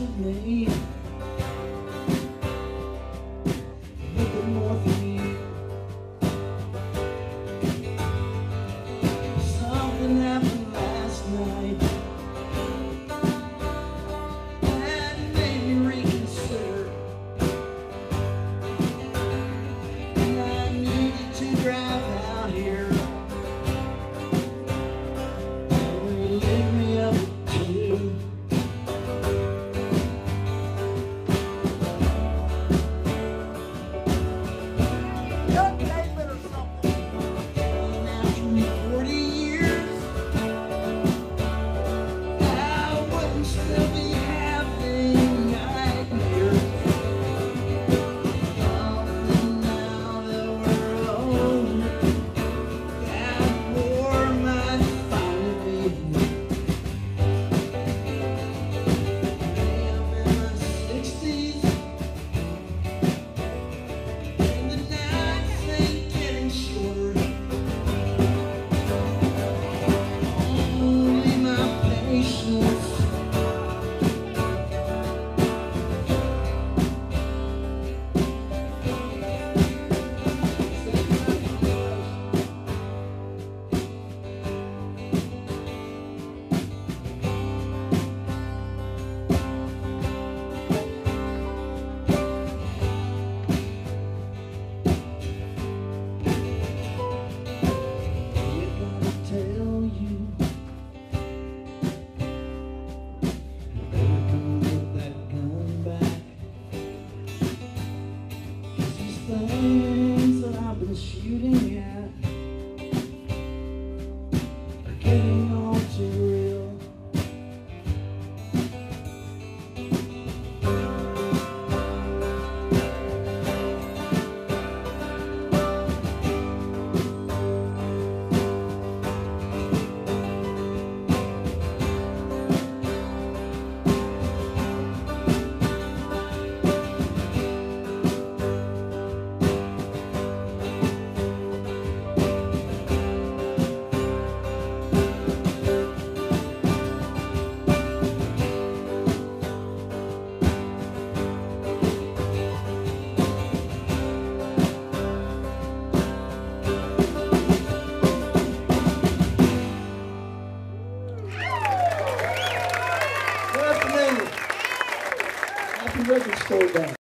是。shooting at. are getting. so bad.